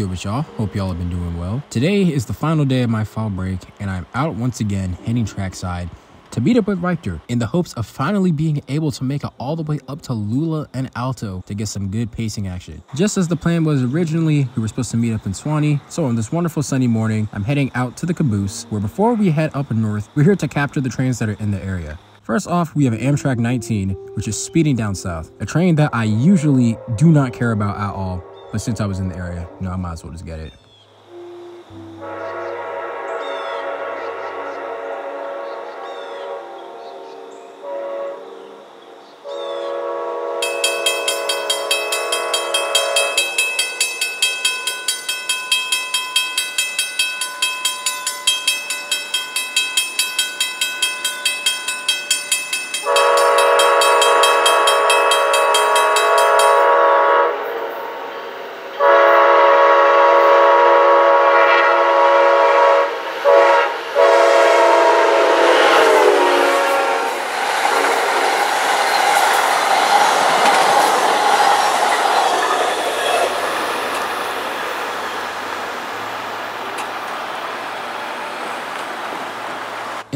good with y'all? Hope y'all have been doing well. Today is the final day of my fall break, and I'm out once again heading trackside to meet up with Richter in the hopes of finally being able to make it all the way up to Lula and Alto to get some good pacing action. Just as the plan was originally, we were supposed to meet up in Suwanee, so on this wonderful sunny morning, I'm heading out to the caboose, where before we head up north, we're here to capture the trains that are in the area. First off, we have Amtrak 19, which is speeding down south, a train that I usually do not care about at all, but since I was in the area, you know, I might as well just get it.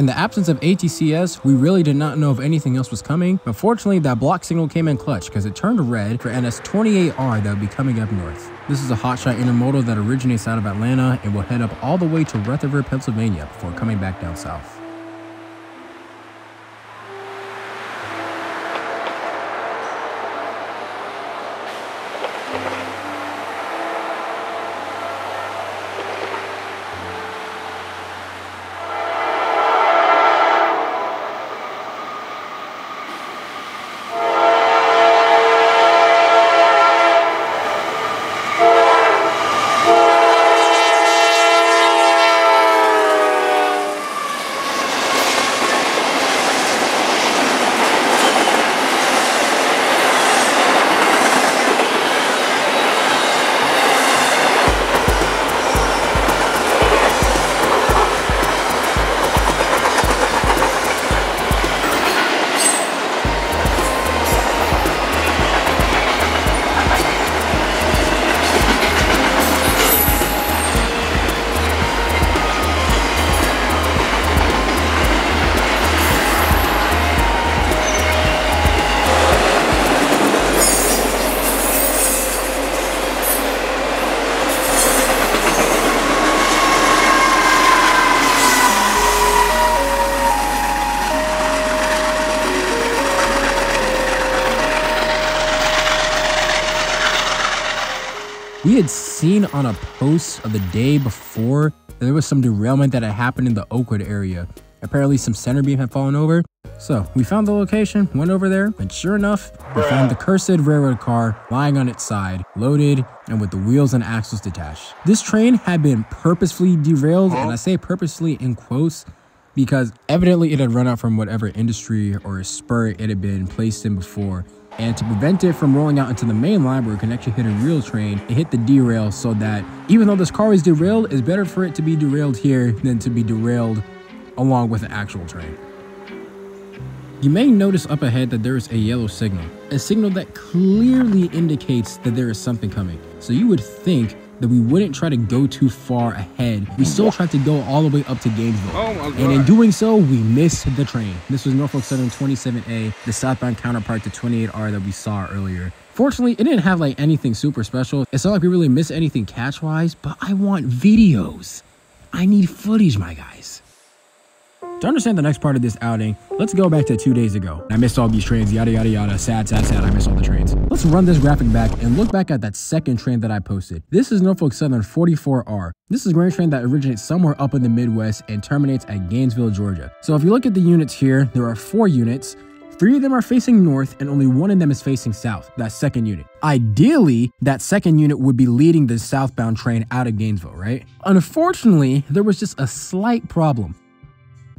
In the absence of ATCS, we really did not know if anything else was coming, but fortunately that block signal came in clutch because it turned red for NS28R that would be coming up north. This is a hotshot intermodal that originates out of Atlanta and will head up all the way to Rutherford, Pennsylvania before coming back down south. We had seen on a post of the day before that there was some derailment that had happened in the Oakwood area. Apparently some center beam had fallen over. So we found the location, went over there, and sure enough, we found the cursed railroad car lying on its side, loaded and with the wheels and axles detached. This train had been purposefully derailed, and I say purposely in quotes because evidently it had run out from whatever industry or spur it had been placed in before and to prevent it from rolling out into the main line where it can actually hit a real train, it hit the derail so that even though this car is derailed, it's better for it to be derailed here than to be derailed along with an actual train. You may notice up ahead that there is a yellow signal, a signal that clearly indicates that there is something coming. So you would think that we wouldn't try to go too far ahead. We still tried to go all the way up to Gainesville. Oh and in doing so, we missed the train. This was Norfolk Southern 27A, the southbound counterpart to 28R that we saw earlier. Fortunately, it didn't have like anything super special. It's not like we really missed anything catch-wise, but I want videos. I need footage, my guys. To understand the next part of this outing, let's go back to two days ago. I missed all these trains, yada yada yada, sad, sad, sad, I missed all the trains. Let's run this graphic back and look back at that second train that I posted. This is Norfolk Southern 44R. This is a grain train that originates somewhere up in the Midwest and terminates at Gainesville, Georgia. So if you look at the units here, there are four units. Three of them are facing north and only one of them is facing south, that second unit. Ideally, that second unit would be leading the southbound train out of Gainesville, right? Unfortunately, there was just a slight problem.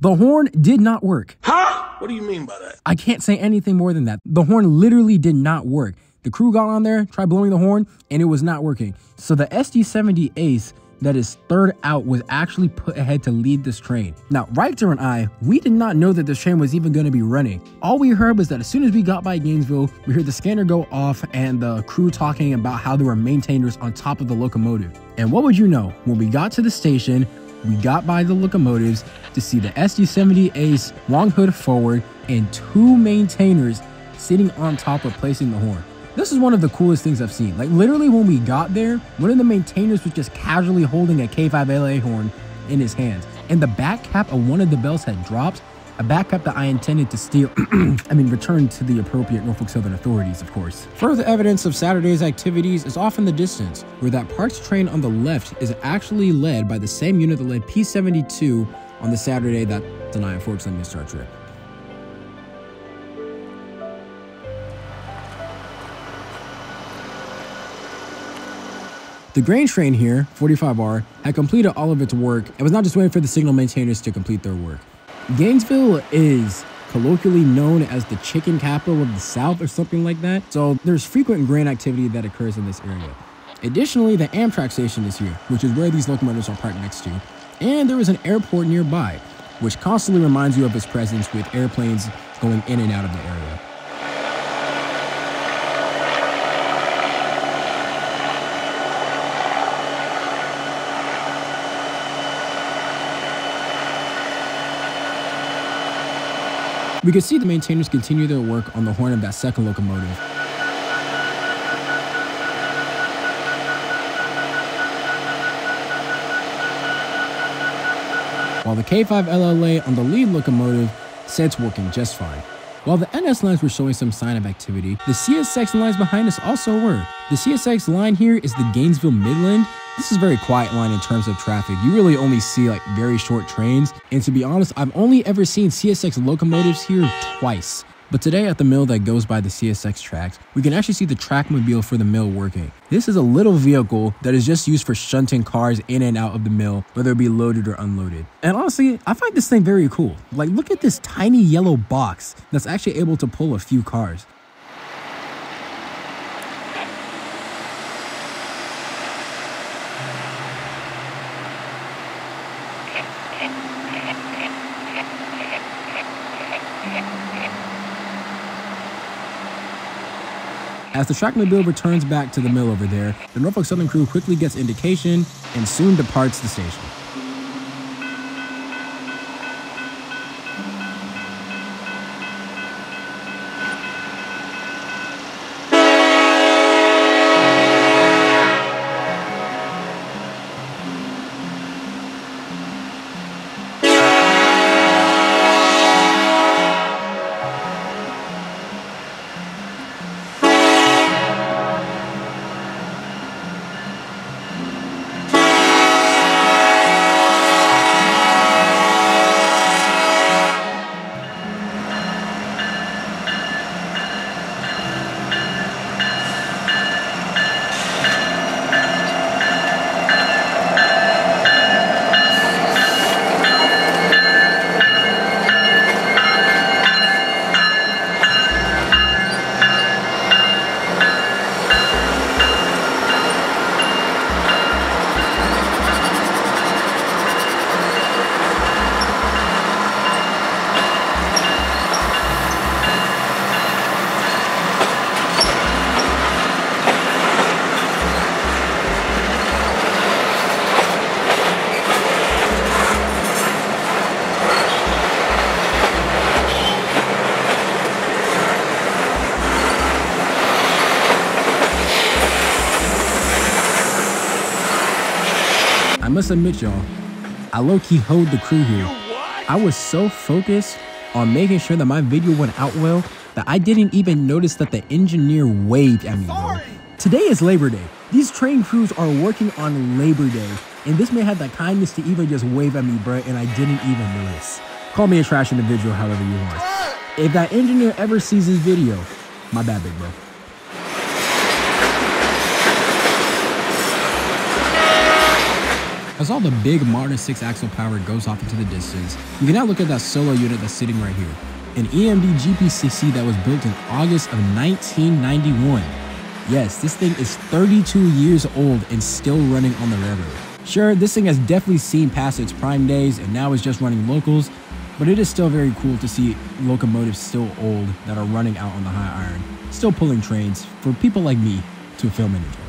The horn did not work. Huh? What do you mean by that? I can't say anything more than that. The horn literally did not work. The crew got on there, tried blowing the horn, and it was not working. So the SD70 Ace that is third out was actually put ahead to lead this train. Now, Richter and I, we did not know that this train was even going to be running. All we heard was that as soon as we got by Gainesville, we heard the scanner go off and the crew talking about how there were maintainers on top of the locomotive. And what would you know? When we got to the station, we got by the locomotives to see the SD70 Ace long hood forward and two maintainers sitting on top replacing the horn. This is one of the coolest things I've seen. Like literally when we got there, one of the maintainers was just casually holding a K5LA horn in his hands. And the back cap of one of the bells had dropped, a backup that I intended to steal, I mean return to the appropriate Norfolk Southern authorities, of course. Further evidence of Saturday's activities is off in the distance, where that parts train on the left is actually led by the same unit that led P-72 on the Saturday that I unfortunately missed our trip. The grain train here, 45R, had completed all of its work and was not just waiting for the signal maintainers to complete their work. Gainesville is colloquially known as the chicken capital of the South or something like that, so there's frequent grain activity that occurs in this area. Additionally, the Amtrak station is here, which is where these locomotives are parked next to, and there is an airport nearby, which constantly reminds you of its presence with airplanes going in and out of the area. We could see the maintainers continue their work on the horn of that second locomotive. While the K5LA on the lead locomotive said working just fine. While the NS lines were showing some sign of activity, the CSX lines behind us also were. The CSX line here is the Gainesville Midland, this is very quiet line in terms of traffic. You really only see like very short trains. And to be honest, I've only ever seen CSX locomotives here twice. But today at the mill that goes by the CSX tracks, we can actually see the trackmobile for the mill working. This is a little vehicle that is just used for shunting cars in and out of the mill, whether it be loaded or unloaded. And honestly, I find this thing very cool. Like look at this tiny yellow box that's actually able to pull a few cars. As the trackmobile returns back to the mill over there, the Norfolk Southern crew quickly gets indication and soon departs the station. Must admit, y'all, I low key hold the crew here. I was so focused on making sure that my video went out well that I didn't even notice that the engineer waved at me, bro. Today is Labor Day. These train crews are working on Labor Day, and this man had the kindness to even just wave at me, bro, and I didn't even notice. Call me a trash individual however you want. If that engineer ever sees this video, my bad, big bro. As all the big Martin 6 axle power goes off into the distance, you can now look at that solo unit that's sitting right here. An EMD GP60 that was built in August of 1991. Yes, this thing is 32 years old and still running on the railroad. Sure, this thing has definitely seen past its prime days and now is just running locals, but it is still very cool to see locomotives still old that are running out on the high iron, still pulling trains for people like me to film and enjoy.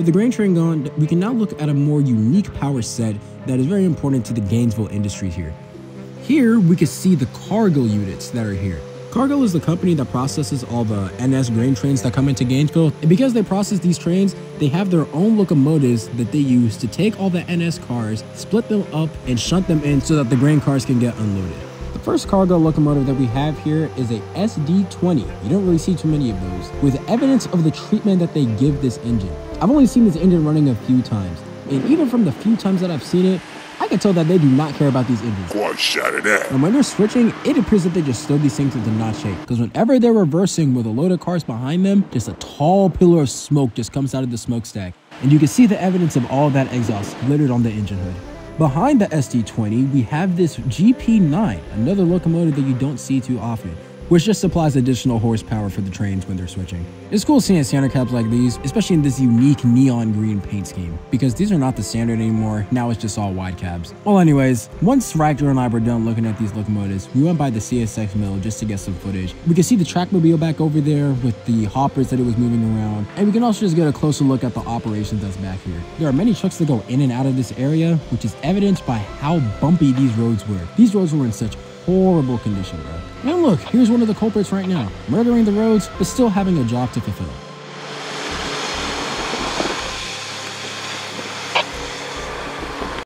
With the grain train gone, we can now look at a more unique power set that is very important to the Gainesville industry here. Here, we can see the Cargill units that are here. Cargill is the company that processes all the NS grain trains that come into Gainesville. And because they process these trains, they have their own locomotives that they use to take all the NS cars, split them up, and shunt them in so that the grain cars can get unloaded. The first Cargill locomotive that we have here is a SD20. You don't really see too many of those, with evidence of the treatment that they give this engine. I've only seen this engine running a few times, and even from the few times that I've seen it, I can tell that they do not care about these engines. One shot that. And when they're switching, it appears that they just stow these things into notch eight. Because whenever they're reversing with a load of cars behind them, just a tall pillar of smoke just comes out of the smokestack. And you can see the evidence of all that exhaust littered on the engine hood. Behind the SD20, we have this GP9, another locomotive that you don't see too often which just supplies additional horsepower for the trains when they're switching. It's cool seeing standard cabs like these, especially in this unique neon green paint scheme, because these are not the standard anymore, now it's just all wide cabs. Well anyways, once Ragnar and I were done looking at these locomotives, we went by the CSX mill just to get some footage. We can see the trackmobile back over there with the hoppers that it was moving around, and we can also just get a closer look at the operations that's back here. There are many trucks that go in and out of this area, which is evidenced by how bumpy these roads were. These roads were in such horrible condition, bro. And look, here's one of the culprits right now, murdering the roads, but still having a job to fulfill.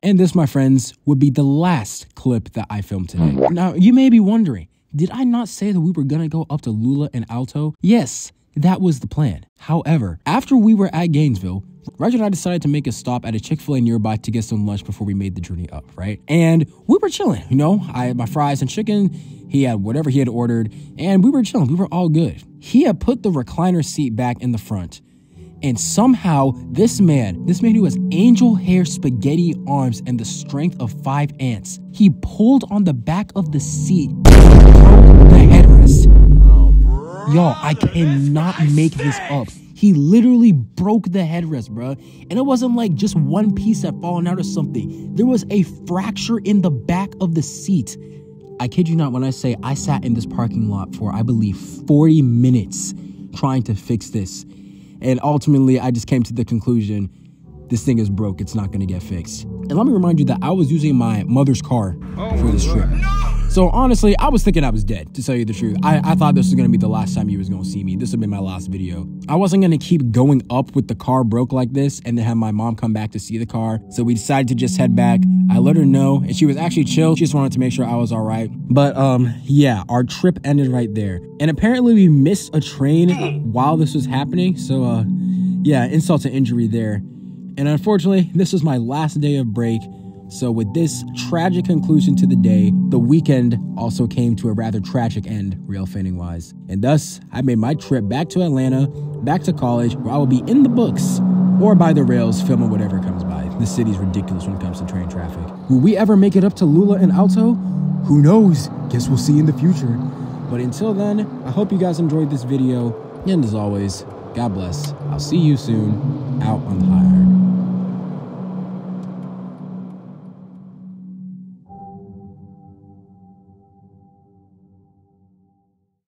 And this, my friends, would be the last clip that I filmed today. Now, you may be wondering, did I not say that we were gonna go up to Lula and Alto? Yes, that was the plan. However, after we were at Gainesville, Roger and I decided to make a stop at a Chick fil A nearby to get some lunch before we made the journey up, right? And we were chilling, you know, I had my fries and chicken, he had whatever he had ordered, and we were chilling. We were all good. He had put the recliner seat back in the front. And somehow, this man, this man who has angel hair spaghetti arms and the strength of five ants, he pulled on the back of the seat. Y'all, I cannot make this up. He literally broke the headrest, bro. And it wasn't like just one piece that fallen out or something. There was a fracture in the back of the seat. I kid you not when I say I sat in this parking lot for, I believe, 40 minutes trying to fix this. And ultimately, I just came to the conclusion this thing is broke. It's not going to get fixed. And let me remind you that I was using my mother's car for this trip. So honestly, I was thinking I was dead, to tell you the truth. I, I thought this was gonna be the last time you was gonna see me. This would be my last video. I wasn't gonna keep going up with the car broke like this and then have my mom come back to see the car. So we decided to just head back. I let her know and she was actually chill. She just wanted to make sure I was all right. But um, yeah, our trip ended right there. And apparently we missed a train while this was happening. So uh, yeah, insult to injury there. And unfortunately, this was my last day of break. So, with this tragic conclusion to the day, the weekend also came to a rather tragic end, rail fanning wise. And thus, I made my trip back to Atlanta, back to college, where I will be in the books or by the rails filming whatever comes by. The city's ridiculous when it comes to train traffic. Will we ever make it up to Lula and Alto? Who knows? Guess we'll see in the future. But until then, I hope you guys enjoyed this video. And as always, God bless. I'll see you soon out on the high iron.